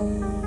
Oh.